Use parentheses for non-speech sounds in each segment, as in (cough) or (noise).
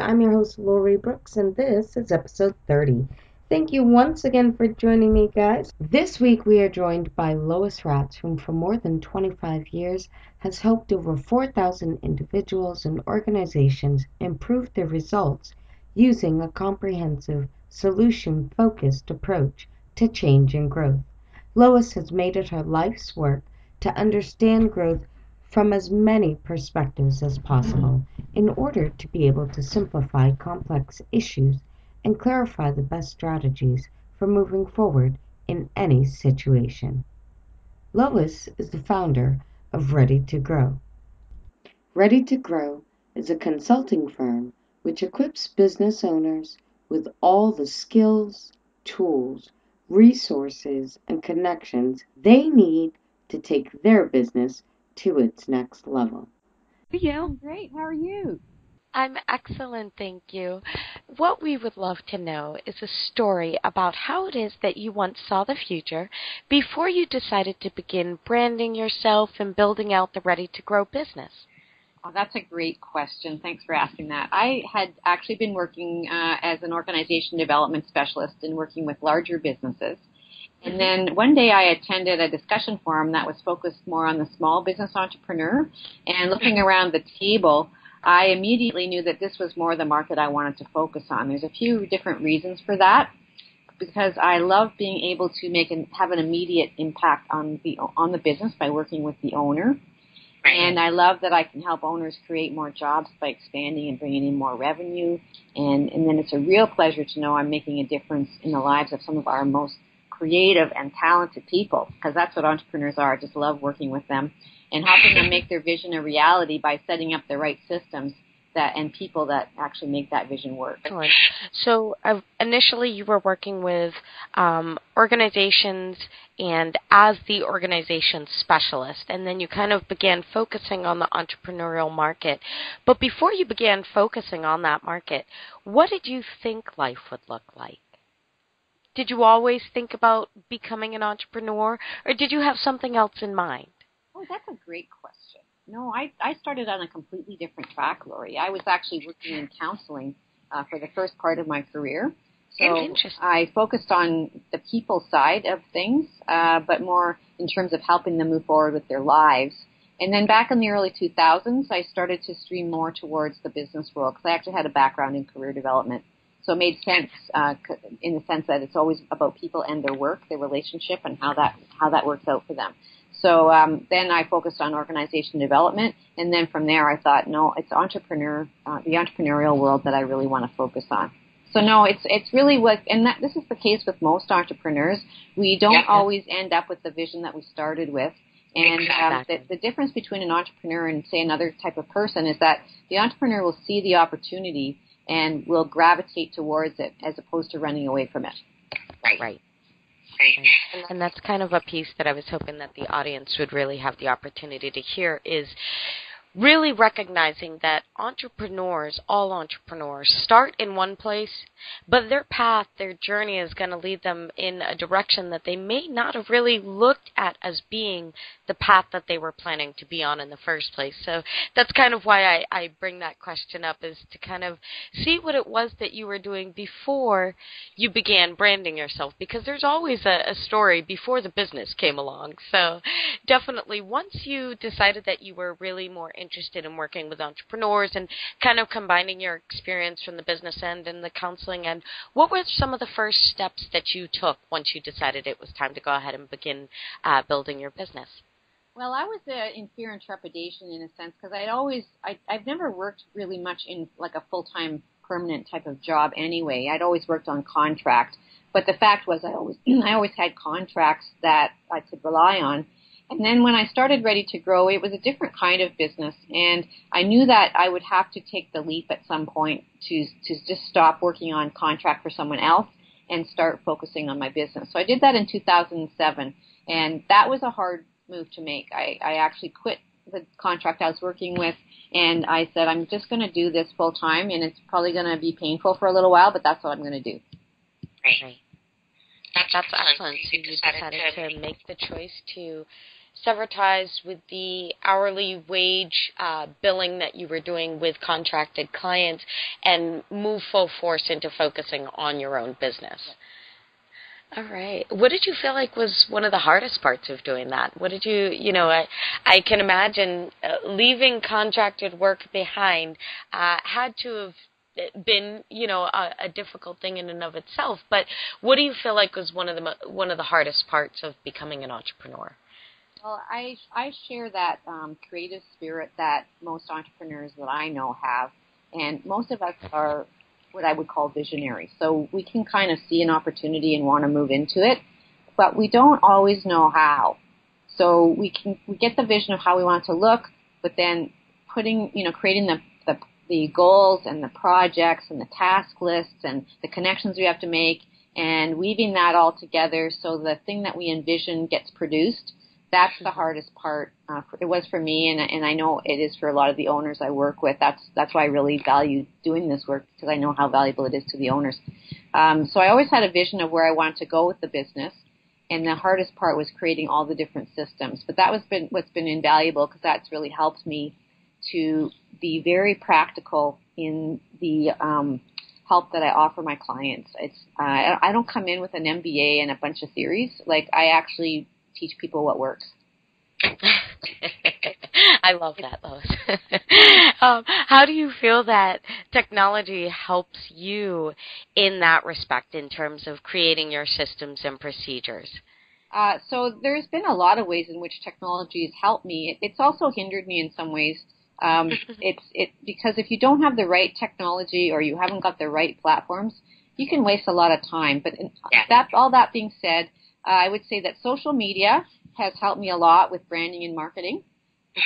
I'm your host, Lori Brooks, and this is episode 30. Thank you once again for joining me, guys. This week we are joined by Lois Raats, whom for more than 25 years has helped over 4,000 individuals and organizations improve their results using a comprehensive, solution focused approach to change and growth. Lois has made it her life's work to understand growth from as many perspectives as possible in order to be able to simplify complex issues and clarify the best strategies for moving forward in any situation. Lois is the founder of Ready to Grow. Ready to Grow is a consulting firm which equips business owners with all the skills, tools, resources, and connections they need to take their business to its next level. Yeah, I'm great. How are you? I'm excellent, thank you. What we would love to know is a story about how it is that you once saw the future before you decided to begin branding yourself and building out the Ready to Grow business. Oh, that's a great question. Thanks for asking that. I had actually been working uh, as an organization development specialist and working with larger businesses. And then one day I attended a discussion forum that was focused more on the small business entrepreneur. And looking around the table, I immediately knew that this was more the market I wanted to focus on. There's a few different reasons for that. Because I love being able to make and have an immediate impact on the on the business by working with the owner, and I love that I can help owners create more jobs by expanding and bringing in more revenue. And, and then it's a real pleasure to know I'm making a difference in the lives of some of our most creative and talented people because that's what entrepreneurs are. I just love working with them and helping them make their vision a reality by setting up the right systems that and people that actually make that vision work. So uh, initially, you were working with um, organizations and as the organization specialist, and then you kind of began focusing on the entrepreneurial market. But before you began focusing on that market, what did you think life would look like? Did you always think about becoming an entrepreneur, or did you have something else in mind? Oh, that's a great question. No, I, I started on a completely different track, Lori. I was actually working in counseling uh, for the first part of my career. So I focused on the people side of things, uh, but more in terms of helping them move forward with their lives. And then back in the early 2000s, I started to stream more towards the business world because I actually had a background in career development. So it made sense uh, in the sense that it's always about people and their work, their relationship, and how that how that works out for them. So um, then I focused on organization development, and then from there I thought, no, it's entrepreneur, uh, the entrepreneurial world that I really want to focus on. So no, it's it's really what, and that this is the case with most entrepreneurs. We don't yeah. always end up with the vision that we started with. And um, the, the difference between an entrepreneur and say another type of person is that the entrepreneur will see the opportunity and will gravitate towards it as opposed to running away from it. Right. Right. And, and that's kind of a piece that I was hoping that the audience would really have the opportunity to hear is really recognizing that entrepreneurs, all entrepreneurs, start in one place, but their path, their journey is going to lead them in a direction that they may not have really looked at as being the path that they were planning to be on in the first place. So that's kind of why I, I bring that question up is to kind of see what it was that you were doing before you began branding yourself because there's always a, a story before the business came along. So definitely once you decided that you were really more interested in working with entrepreneurs and kind of combining your experience from the business end and the counseling end, what were some of the first steps that you took once you decided it was time to go ahead and begin uh, building your business? Well, I was uh, in fear and trepidation in a sense because I'd always, I, I've never worked really much in like a full time permanent type of job anyway. I'd always worked on contract, but the fact was I always, (clears throat) I always had contracts that I could rely on. And then when I started Ready to Grow, it was a different kind of business, and I knew that I would have to take the leap at some point to to just stop working on contract for someone else and start focusing on my business. So I did that in 2007, and that was a hard move to make. I, I actually quit the contract I was working with, and I said I'm just going to do this full time, and it's probably going to be painful for a little while, but that's what I'm going to do. Right. That's, that's excellent. So you decided to make the choice to sever ties with the hourly wage uh, billing that you were doing with contracted clients and move full force into focusing on your own business. All right. What did you feel like was one of the hardest parts of doing that? What did you, you know, I, I can imagine uh, leaving contracted work behind uh, had to have been, you know, a, a, difficult thing in and of itself. But what do you feel like was one of the one of the hardest parts of becoming an entrepreneur? Well, I I share that um, creative spirit that most entrepreneurs that I know have, and most of us are what I would call visionary. So we can kind of see an opportunity and want to move into it, but we don't always know how. So we can we get the vision of how we want it to look, but then putting you know creating the the, the goals and the projects and the task lists and the connections we have to make and weaving that all together so the thing that we envision gets produced that's the hardest part. Uh, it was for me, and and I know it is for a lot of the owners I work with. That's that's why I really value doing this work because I know how valuable it is to the owners. Um, so I always had a vision of where I wanted to go with the business, and the hardest part was creating all the different systems. But that was been what's been invaluable because that's really helped me to be very practical in the um, help that I offer my clients. It's uh, I don't come in with an MBA and a bunch of theories. Like I actually teach people what works. (laughs) I love that, Lois. (laughs) um, how do you feel that technology helps you in that respect in terms of creating your systems and procedures? Uh, so there's been a lot of ways in which technology has helped me. It's also hindered me in some ways. Um, (laughs) it's it because if you don't have the right technology or you haven't got the right platforms, you can waste a lot of time. But in, yeah. that all that being said, I would say that social media has helped me a lot with branding and marketing.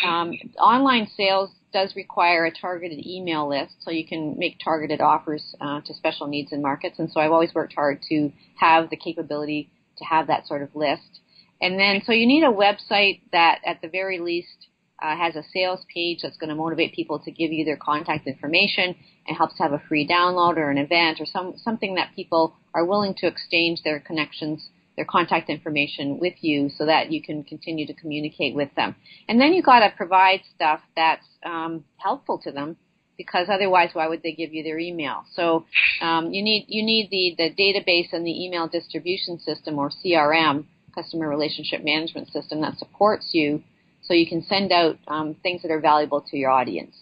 Um, online sales does require a targeted email list, so you can make targeted offers uh, to special needs and markets. And so I've always worked hard to have the capability to have that sort of list. And then, so you need a website that, at the very least, uh, has a sales page that's going to motivate people to give you their contact information and helps have a free download or an event or some something that people are willing to exchange their connections their contact information with you so that you can continue to communicate with them. And then you got to provide stuff that's um, helpful to them because otherwise why would they give you their email? So um, you need you need the, the database and the email distribution system or CRM, customer relationship management system that supports you so you can send out um, things that are valuable to your audience.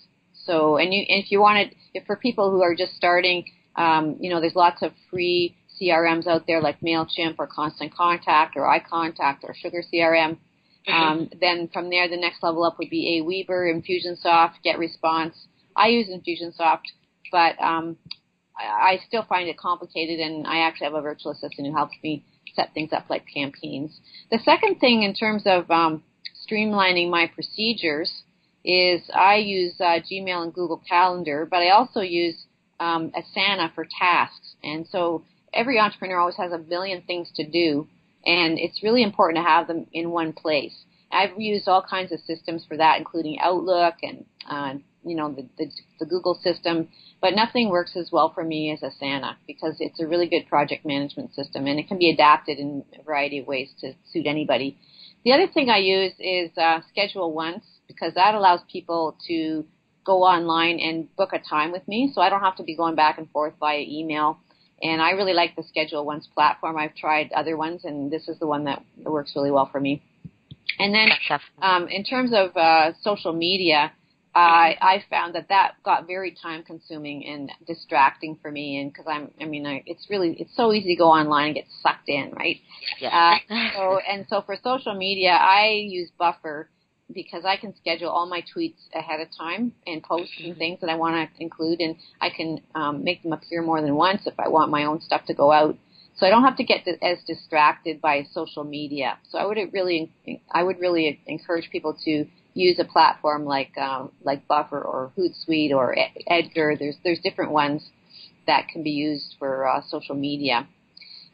So and you and if you wanted if for people who are just starting, um, you know, there's lots of free CRMs out there like MailChimp or Constant Contact or iContact or Sugar CRM. Mm-hmm. Um, then from there, the next level up would be Aweber, Infusionsoft, GetResponse. I use Infusionsoft, but um, I, I still find it complicated, and I actually have a virtual assistant who helps me set things up like campaigns. The second thing in terms of um, streamlining my procedures is I use uh, Gmail and Google Calendar, but I also use um, Asana for tasks. And so every entrepreneur always has a million things to do, and it's really important to have them in one place. I've used all kinds of systems for that, including Outlook and uh, you know the, the, the Google system, but nothing works as well for me as Asana because it's a really good project management system and it can be adapted in a variety of ways to suit anybody. The other thing I use is uh, Schedule Once because that allows people to go online and book a time with me, so I don't have to be going back and forth via email and I really like the Schedule Once platform. I've tried other ones, and this is the one that works really well for me. And then, um, in terms of uh, social media, I, I found that that got very time consuming and distracting for me. And because I'm, I mean, I, it's really, it's so easy to go online and get sucked in, right? Yeah. Uh, (laughs) so, and so for social media, I use Buffer because I can schedule all my tweets ahead of time and posts and mm-hmm. things that I want to include, and I can um, make them appear more than once if I want my own stuff to go out. So I don't have to get as distracted by social media. So I would really, I would really encourage people to use a platform like um, like Buffer or Hootsuite or Edgar. There's there's different ones that can be used for uh, social media.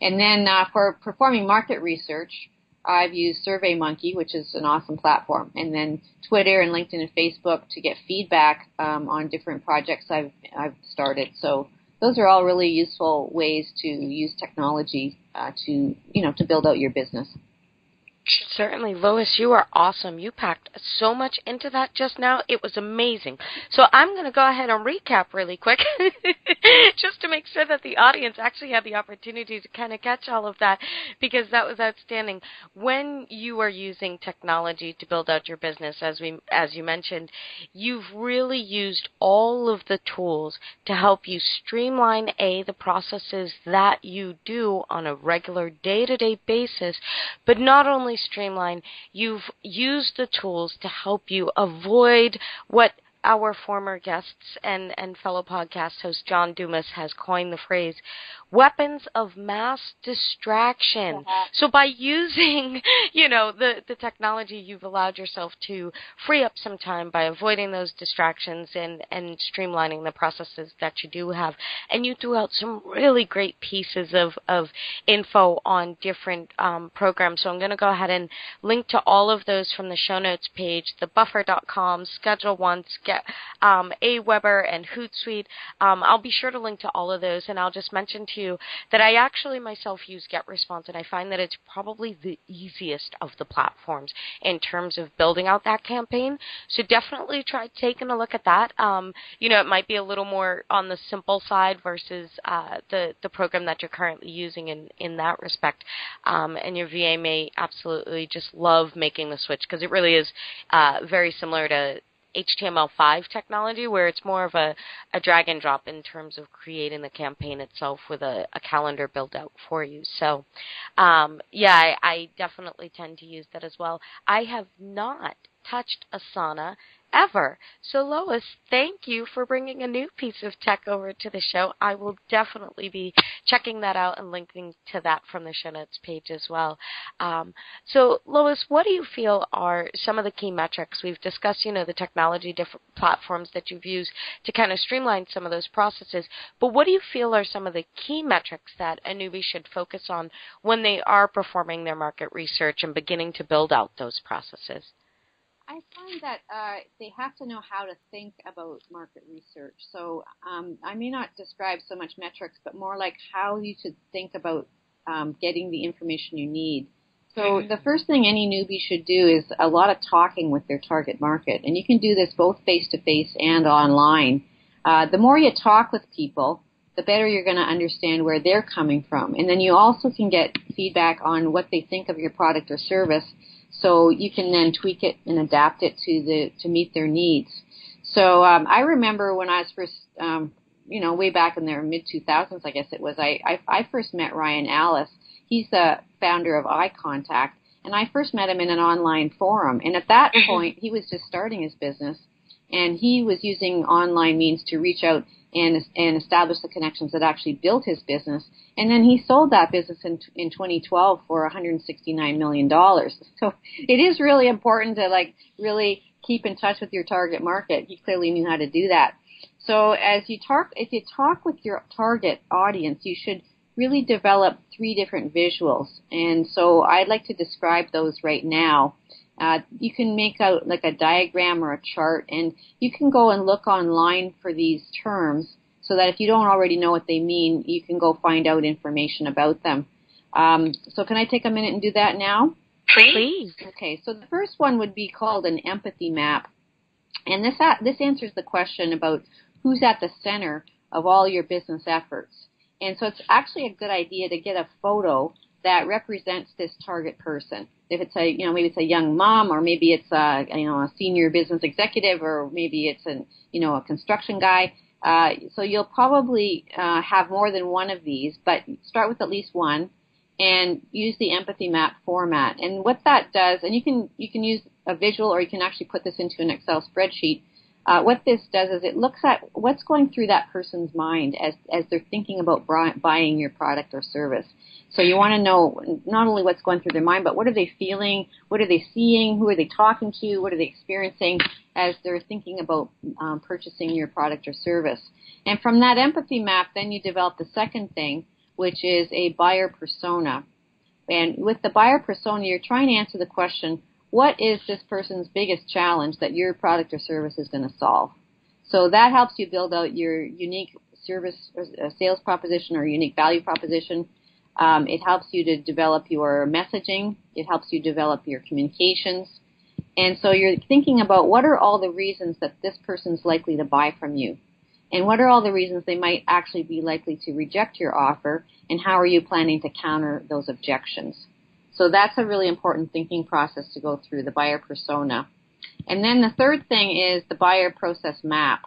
And then uh, for performing market research, I've used SurveyMonkey, which is an awesome platform, and then Twitter and LinkedIn and Facebook to get feedback um, on different projects I've I've started. So those are all really useful ways to use technology uh, to you know to build out your business. Certainly, Lois, you are awesome. You packed so much into that just now. It was amazing. So I'm going to go ahead and recap really quick, (laughs) just to make sure that the audience actually had the opportunity to kind of catch all of that, because that was outstanding. When you are using technology to build out your business, as we as you mentioned, you've really used all of the tools to help you streamline a the processes that you do on a regular day-to-day basis, but not only streamline, you've used the tools to help you avoid what our former guests and, and fellow podcast host John Dumas has coined the phrase weapons of mass distraction. Uh-huh. So by using, (laughs) you know, the, the technology, you've allowed yourself to free up some time by avoiding those distractions and, and streamlining the processes that you do have. And you threw out some really great pieces of, of info on different um, programs. So I'm going to go ahead and link to all of those from the show notes page, thebuffer.com, schedule once, get um, Aweber and Hootsuite. Um, I'll be sure to link to all of those and I'll just mention to you that I actually myself use GetResponse, and I find that it's probably the easiest of the platforms in terms of building out that campaign. So definitely try taking a look at that. Um, you know, it might be a little more on the simple side versus uh, the the program that you're currently using in in that respect. Um, and your VA may absolutely just love making the switch because it really is uh, very similar to HTML5 technology where it's more of a, a drag and drop in terms of creating the campaign itself with a, a calendar built out for you. So, um, yeah, I, I definitely tend to use that as well. I have not touched Asana ever. So, Lois, thank you for bringing a new piece of tech over to the show. I will definitely be checking that out and linking to that from the show notes page as well. Um, so, Lois, what do you feel are some of the key metrics? We've discussed, you know, the technology different platforms that you've used to kind of streamline some of those processes, but what do you feel are some of the key metrics that a newbie should focus on when they are performing their market research and beginning to build out those processes? I find that uh, they have to know how to think about market research. So um, I may not describe so much metrics, but more like how you should think about um, getting the information you need. So mm-hmm. the first thing any newbie should do is a lot of talking with their target market, and you can do this both face to face and online. Uh, the more you talk with people, the better you're going to understand where they're coming from, and then you also can get feedback on what they think of your product or service so you can then tweak it and adapt it to the to meet their needs. So um, I remember when I was first, um, you know, way back in the mid 2000s, I guess it was. I, I I first met Ryan Allis. He's the founder of iContact, and I first met him in an online forum. And at that mm-hmm. point, he was just starting his business, and he was using online means to reach out and and establish the connections that actually built his business. And then he sold that business in in 2012 for 169 million dollars. So it is really important to like really keep in touch with your target market. He clearly knew how to do that. So as you talk, if you talk with your target audience, you should really develop three different visuals. And so I'd like to describe those right now. Uh, you can make out like a diagram or a chart, and you can go and look online for these terms so that if you don't already know what they mean, you can go find out information about them. Um, so can I take a minute and do that now? Please. Okay, so the first one would be called an empathy map. And this, this answers the question about who's at the center of all your business efforts. And so it's actually a good idea to get a photo that represents this target person. If it's a, you know, maybe it's a young mom, or maybe it's a, you know, a senior business executive, or maybe it's a, you know, a construction guy. Uh, so you'll probably uh, have more than one of these, but start with at least one, and use the empathy map format. And what that does, and you can you can use a visual, or you can actually put this into an Excel spreadsheet. Uh, what this does is it looks at what's going through that person's mind as as they're thinking about buying your product or service. So you want to know not only what's going through their mind, but what are they feeling? What are they seeing? Who are they talking to? What are they experiencing as they're thinking about um, purchasing your product or service? And from that empathy map, then you develop the second thing, which is a buyer persona. And with the buyer persona, you're trying to answer the question, what is this person's biggest challenge that your product or service is going to solve? So that helps you build out your unique service or uh, sales proposition or unique value proposition Um, it helps you to develop your messaging. It helps you develop your communications. And so you're thinking about what are all the reasons that this person's likely to buy from you? And what are all the reasons they might actually be likely to reject your offer? And how are you planning to counter those objections? So that's a really important thinking process to go through the buyer persona. And then the third thing is the buyer process map.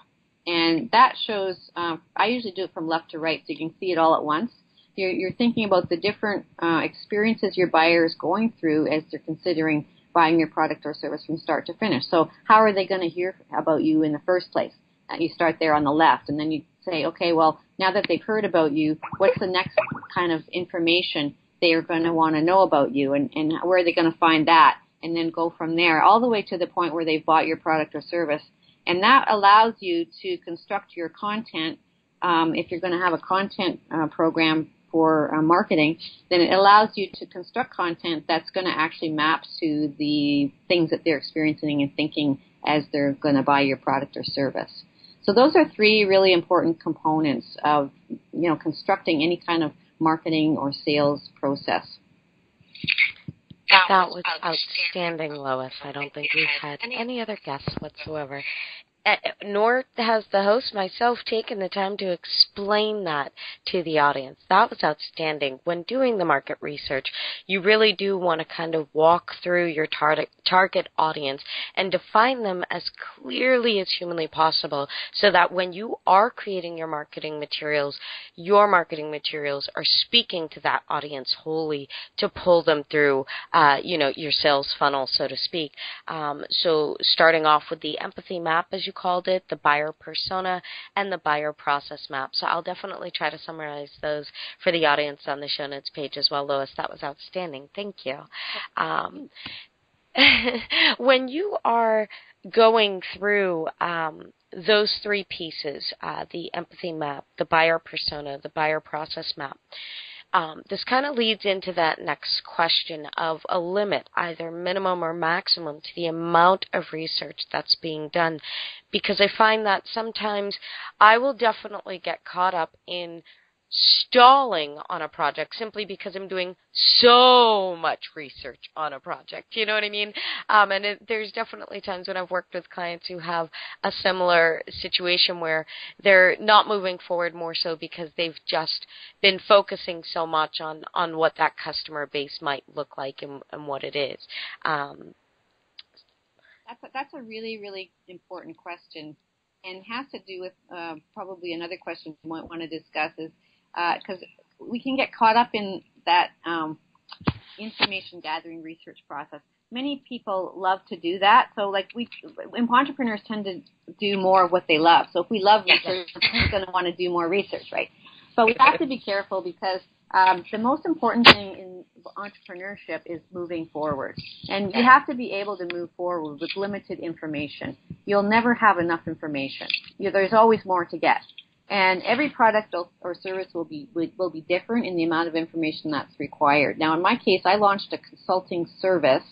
And that shows, uh, I usually do it from left to right so you can see it all at once. You're, you're thinking about the different uh, experiences your buyer is going through as they're considering buying your product or service from start to finish. So how are they going to hear about you in the first place? Uh, you start there on the left and then you say, okay, well, now that they've heard about you, what's the next kind of information they are going to want to know about you and, and where are they going to find that? And then go from there all the way to the point where they've bought your product or service. And that allows you to construct your content. Um, if you're going to have a content uh, program for uh, marketing, then it allows you to construct content that's going to actually map to the things that they're experiencing and thinking as they're going to buy your product or service. So those are three really important components of, you know, constructing any kind of marketing or sales process. That was outstanding, Lois. I don't think we've had any other guests whatsoever nor has the host myself taken the time to explain that to the audience. That was outstanding. When doing the market research, you really do want to kind of walk through your target target audience and define them as clearly as humanly possible so that when you are creating your marketing materials, your marketing materials are speaking to that audience wholly to pull them through, uh, you know, your sales funnel, so to speak. Um, so starting off with the empathy map, as you called it, the buyer persona, and the buyer process map. So I'll definitely try to summarize those for the audience on the show notes page as well, Lois. That was outstanding. Thank you. Um, (laughs) when you are going through um, those three pieces uh, the empathy map, the buyer persona, the buyer process map um, this kind of leads into that next question of a limit, either minimum or maximum, to the amount of research that's being done. Because I find that sometimes I will definitely get caught up in stalling on a project simply because I'm doing so much research on a project. You know what I mean? Um, and it, there's definitely times when I've worked with clients who have a similar situation where they're not moving forward more so because they've just been focusing so much on on what that customer base might look like and, and what it is. Um, that's a, that's a really really important question and has to do with uh, probably another question you might want to discuss is because uh, we can get caught up in that um, information gathering research process. Many people love to do that. So, like we, entrepreneurs tend to do more of what they love. So, if we love research, we're going to want to do more research, right? But we have to be careful because um, the most important thing in entrepreneurship is moving forward. And you have to be able to move forward with limited information. You'll never have enough information. You, there's always more to get. And every product or service will be will be different in the amount of information that's required. Now, in my case, I launched a consulting service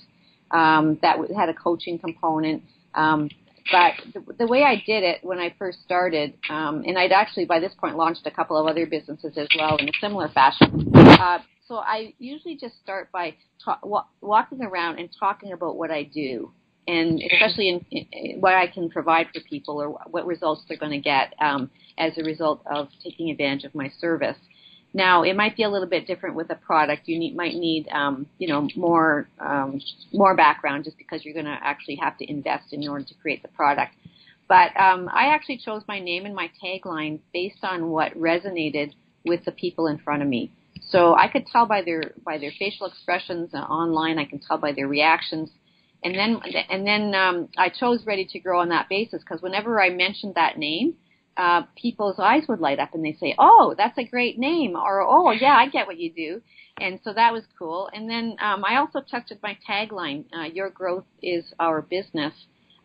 um, that had a coaching component. Um, but the, the, way I did it when I first started, um, and I'd actually by this point launched a couple of other businesses as well in a similar fashion. Uh, so I usually just start by ta- walking around and talking about what I do and especially in, in, what I can provide for people or what results they're going to get um, as a result of taking advantage of my service. Now, it might be a little bit different with a product. You need, might need, um, you know, more um, more background just because you're going to actually have to invest in order to create the product. But um, I actually chose my name and my tagline based on what resonated with the people in front of me. So I could tell by their by their facial expressions uh, online. I can tell by their reactions and then and then um, I chose Ready to Grow on that basis because whenever I mentioned that name, uh, people's eyes would light up and they say, "Oh, that's a great name," or "Oh, yeah, I get what you do." And so that was cool. And then um, I also tested my tagline, uh, "Your growth is our business."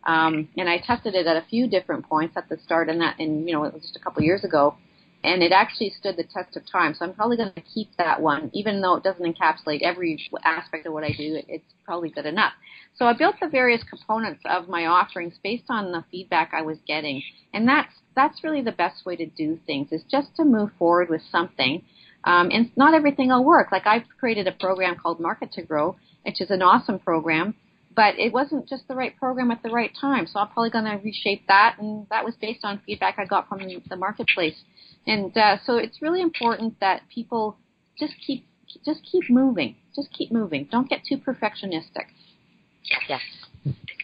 Um, and I tested it at a few different points at the start, and that, and you know, it was just a couple years ago and it actually stood the test of time. So I'm probably going to keep that one, even though it doesn't encapsulate every aspect of what I do. It's probably good enough. So I built the various components of my offerings based on the feedback I was getting, and that's that's really the best way to do things is just to move forward with something Um, and not everything will work. Like I've created a program called Market to Grow, which is an awesome program, but it wasn't just the right program at the right time. So I'm probably going to reshape that, and that was based on feedback I got from the, the marketplace. And uh, so it's really important that people just keep just keep moving, just keep moving. Don't get too perfectionistic. Yes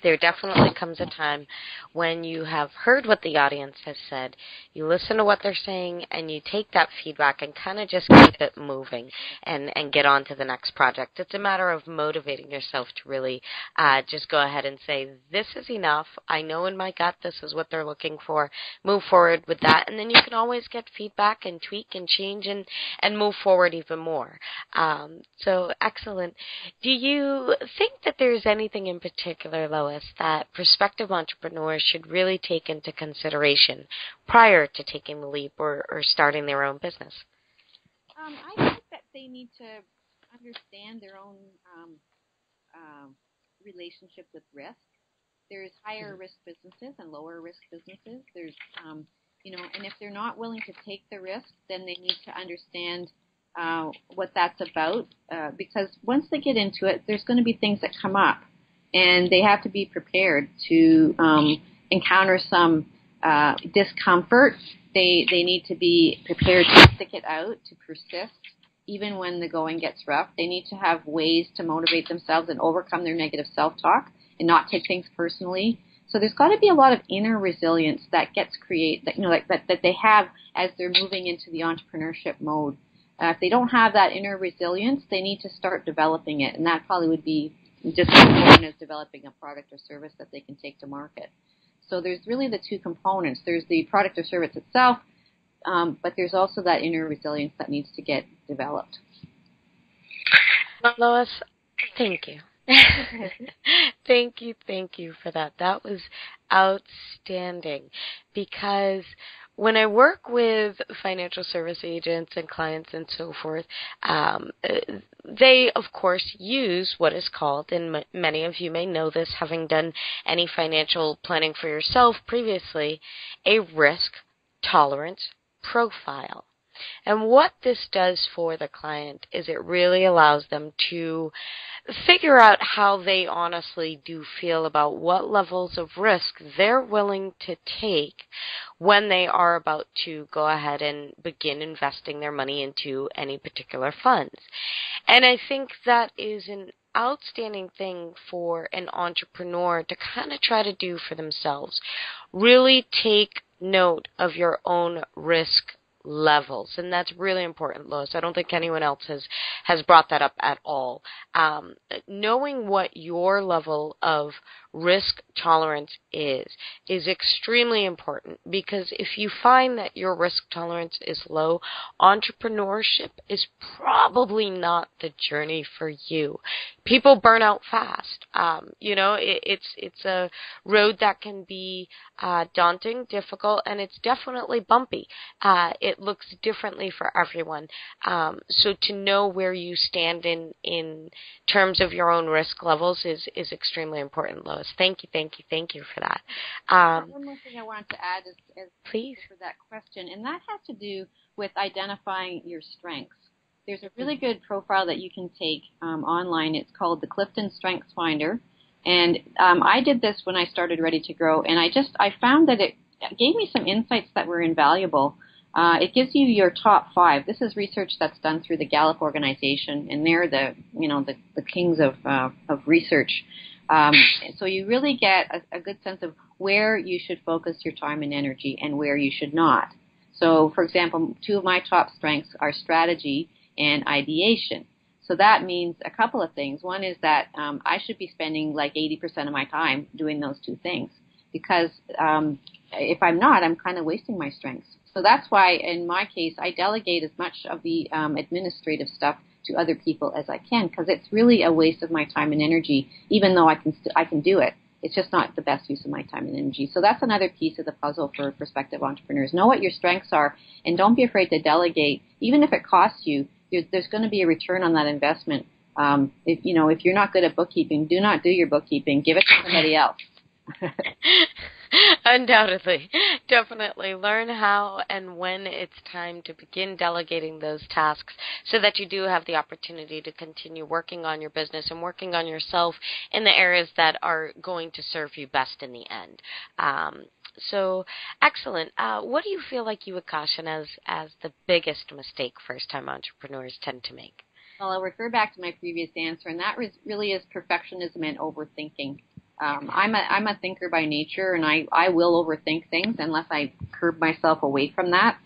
there definitely comes a time when you have heard what the audience has said, you listen to what they're saying, and you take that feedback and kind of just keep it moving and, and get on to the next project. It's a matter of motivating yourself to really uh, just go ahead and say, this is enough. I know in my gut this is what they're looking for. Move forward with that, and then you can always get feedback and tweak and change and, and move forward even more. Um, so excellent. Do you think that there's anything in particular, Lois, that prospective entrepreneurs should really take into consideration prior to taking the leap or, or starting their own business? Um, I think that they need to understand their own um, um, relationship with risk. There's higher mm-hmm. risk businesses and lower risk businesses. There's, um, you know, and if they're not willing to take the risk, then they need to understand uh, what that's about. Uh, because once they get into it, there's going to be things that come up and they have to be prepared to um, encounter some uh, discomfort. They they need to be prepared to stick it out, to persist, even when the going gets rough. They need to have ways to motivate themselves and overcome their negative self-talk and not take things personally. So there's got to be a lot of inner resilience that gets created, that you know, like that that they have as they're moving into the entrepreneurship mode. Uh, if they don't have that inner resilience, they need to start developing it, and that probably would be just as important as developing a product or service that they can take to market. So there's really the two components. There's the product or service itself, um, but there's also that inner resilience that needs to get developed. Lois, thank you. (laughs) thank you, thank you for that. That was outstanding because when I work with financial service agents and clients and so forth, um, they of course use what is called, and m- many of you may know this, having done any financial planning for yourself previously, a risk tolerance profile. And what this does for the client is it really allows them to figure out how they honestly do feel about what levels of risk they're willing to take when they are about to go ahead and begin investing their money into any particular funds. And I think that is an outstanding thing for an entrepreneur to kind of try to do for themselves. Really take note of your own risk levels, and that's really important, Lois. I don't think anyone else has has brought that up at all. Um, knowing what your level of risk tolerance is is extremely important because if you find that your risk tolerance is low, entrepreneurship is probably not the journey for you. People burn out fast. Um, you know, it, it's it's a road that can be uh, daunting, difficult, and it's definitely bumpy. Uh, it looks differently for everyone. Um, so to know where you stand in in terms of your own risk levels is is extremely important, Lois. Thank you, thank you, thank you for that. Um, One more thing I wanted to add is, is please for that question, and that has to do with identifying your strengths. There's a really good profile that you can take um, online. It's called the Clifton Strengths Finder, and um, I did this when I started Ready to Grow, and I just I found that it gave me some insights that were invaluable. Uh, it gives you your top five. This is research that's done through the Gallup organization, and they're the you know the, the kings of uh, of research. Um, so you really get a, a good sense of where you should focus your time and energy, and where you should not. So, for example, two of my top strengths are strategy and ideation. So that means a couple of things. One is that um, I should be spending like 80% of my time doing those two things because um, if I'm not, I'm kind of wasting my strengths. So that's why, in my case, I delegate as much of the um, administrative stuff to other people as I can because it's really a waste of my time and energy. Even though I can st- I can do it, it's just not the best use of my time and energy. So that's another piece of the puzzle for prospective entrepreneurs. Know what your strengths are, and don't be afraid to delegate, even if it costs you. There's going to be a return on that investment. Um, if you know if you're not good at bookkeeping, do not do your bookkeeping. Give it to somebody else. (laughs) (laughs) Undoubtedly. Definitely. Learn how and when it's time to begin delegating those tasks so that you do have the opportunity to continue working on your business and working on yourself in the areas that are going to serve you best in the end. Um, so excellent. Uh, what do you feel like you would caution as as the biggest mistake first time entrepreneurs tend to make? Well, I'll refer back to my previous answer, and that really is perfectionism and overthinking. Um, I'm a I'm a thinker by nature, and I I will overthink things unless I curb myself away from that.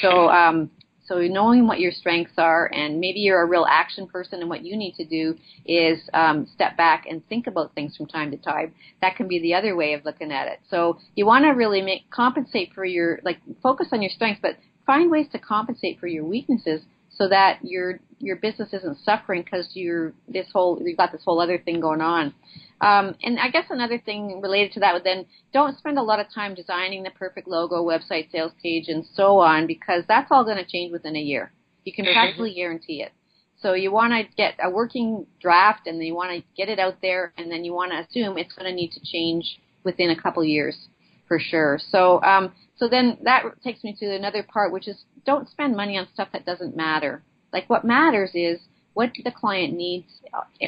So um, so knowing what your strengths are, and maybe you're a real action person, and what you need to do is um, step back and think about things from time to time. That can be the other way of looking at it. So you want to really make compensate for your like focus on your strengths, but find ways to compensate for your weaknesses so that your your business isn't suffering because you're this whole you've got this whole other thing going on. Um, and I guess another thing related to that would then don't spend a lot of time designing the perfect logo, website, sales page, and so on because that's all going to change within a year. You can mm-hmm. practically guarantee it. So you want to get a working draft and then you want to get it out there and then you want to assume it's going to need to change within a couple years for sure. So um, so then that takes me to another part, which is don't spend money on stuff that doesn't matter. Like what matters is what the client needs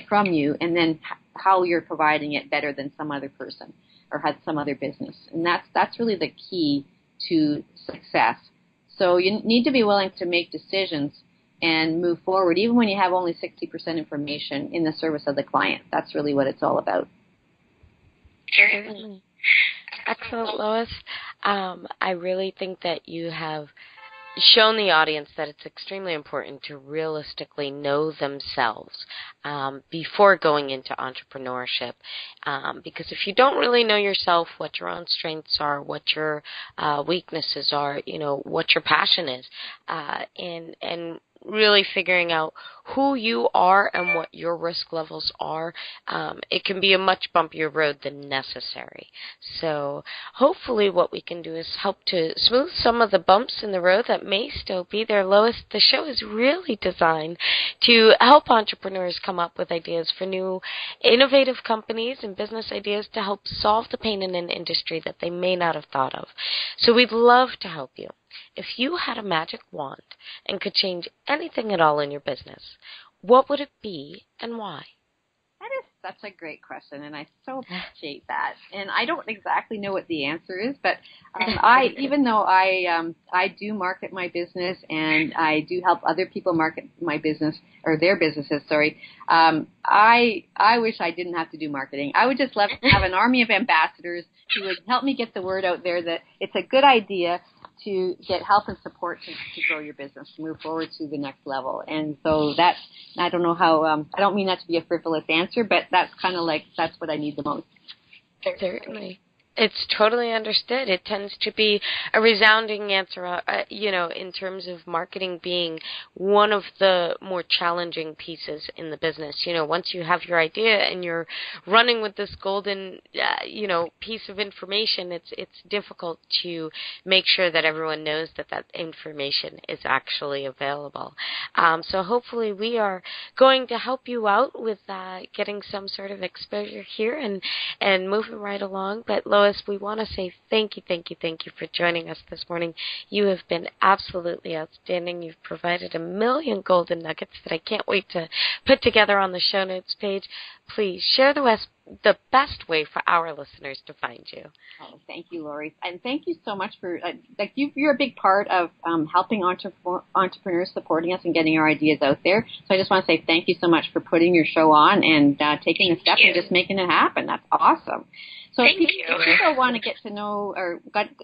from you, and then how you're providing it better than some other person or has some other business. And that's that's really the key to success. So you need to be willing to make decisions and move forward, even when you have only 60% information in the service of the client. That's really what it's all about. Excellent, Lois. Um, I really think that you have shown the audience that it's extremely important to realistically know themselves um, before going into entrepreneurship. Um, because if you don't really know yourself, what your own strengths are, what your uh, weaknesses are, you know, what your passion is, uh, and and really figuring out who you are and what your risk levels are, um, it can be a much bumpier road than necessary. So hopefully what we can do is help to smooth some of the bumps in the road that may still be there. Lois, the show is really designed to help entrepreneurs come up with ideas for new innovative companies and business ideas to help solve the pain in an industry that they may not have thought of. So we'd love to help you. If you had a magic wand and could change anything at all in your business, what would it be and why? That is such a great question, and I so (laughs) appreciate that. And I don't exactly know what the answer is, but (laughs) um, I, even though I, um, I do market my business and I do help other people market my business or their businesses. Sorry, um, I, I wish I didn't have to do marketing. I would just love to have an (laughs) army of ambassadors who would help me get the word out there that it's a good idea to get help and support to, to grow your business, to move forward to the next level. And so that's, I don't know how, um, I don't mean that to be a frivolous answer, but that's kind of like, that's what I need the most. Certainly it's totally understood. It tends to be a resounding answer, uh, uh, you know, in terms of marketing being one of the more challenging pieces in the business. You know, once you have your idea and you're running with this golden, uh, you know, piece of information, it's it's difficult to make sure that everyone knows that that information is actually available. Um, so hopefully, we are going to help you out with uh, getting some sort of exposure here and and moving right along. But Lois We want to say thank you, thank you, thank you for joining us this morning. You have been absolutely outstanding. You've provided a million golden nuggets that I can't wait to put together on the show notes page. Please share the West the best way for our listeners to find you. Oh, thank you, Lori, and thank you so much for uh, like you, are a big part of um, helping entrepreneur, entrepreneurs, supporting us, and getting our ideas out there. So I just want to say thank you so much for putting your show on and uh, taking thank a step you. and just making it happen. That's awesome. So Thank if, people, if people want to get to know or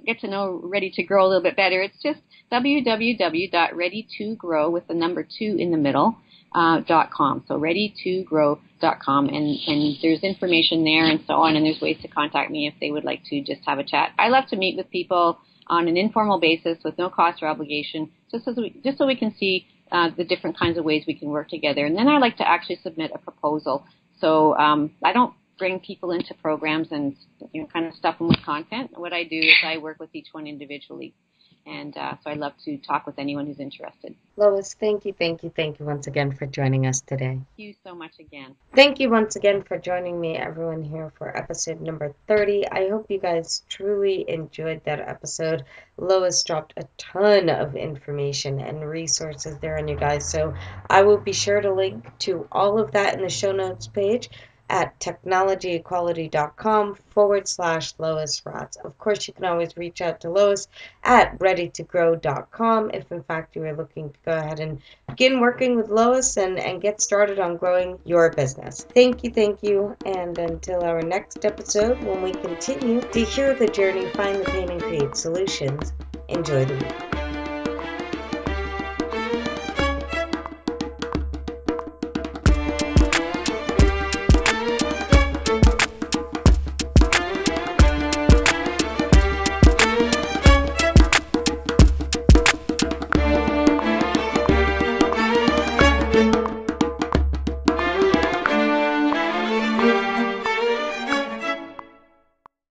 get to know Ready to Grow a little bit better, it's just www.readytogrow with the number two in the middle uh, dot com. So readytogrow.com and, and there's information there and so on and there's ways to contact me if they would like to just have a chat. I love to meet with people on an informal basis with no cost or obligation, just as we, just so we can see uh, the different kinds of ways we can work together. And then I like to actually submit a proposal. So um, I don't bring people into programs and you know kind of stuff them with content. What I do is I work with each one individually. And uh, so I'd love to talk with anyone who's interested. Lois, thank you, thank you, thank you once again for joining us today. Thank you so much again. Thank you once again for joining me, everyone, here for episode number 30. I hope you guys truly enjoyed that episode. Lois dropped a ton of information and resources there on you guys, so I will be sure to link to all of that in the show notes page at technologyequality.com forward slash Lois Raats. Of course, you can always reach out to Lois at readytogrow.com if, in fact, you are looking to go ahead and begin working with Lois and, and get started on growing your business. Thank you, thank you, and until our next episode when we continue to hear the journey, find the pain, and create solutions, enjoy the week.